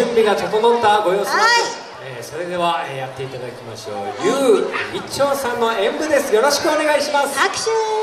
準備が整ったご様子なんはい。です、えーそれでは、えーやっていただきましょう。ゆう一丁さんの演舞です。よろしくお願いします。拍手。